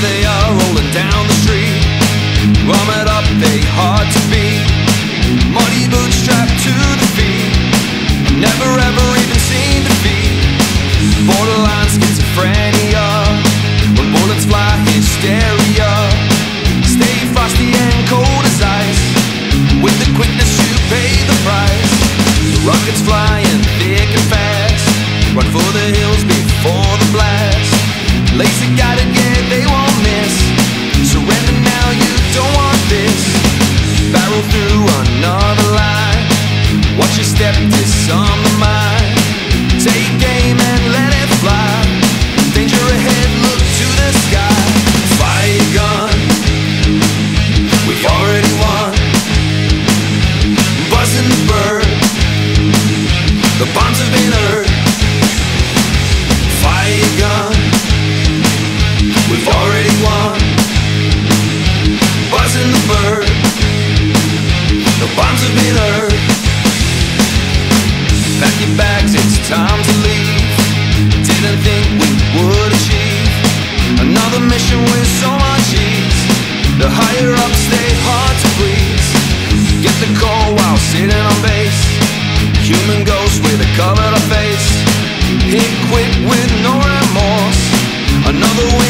They are rolling down the street. Warming up, they hard to beat. Muddy boots strapped to the feet. Never ever even seen defeat Borderline schizophrenia. When bullets fly hysteria. Stay frosty and cold as ice. With the quickness you pay the price. The Rockets flying thick and fast. Run for the hills before the blast. Lazy guy, yeah they won't. sadness on my mind He quit with no remorse. Another way.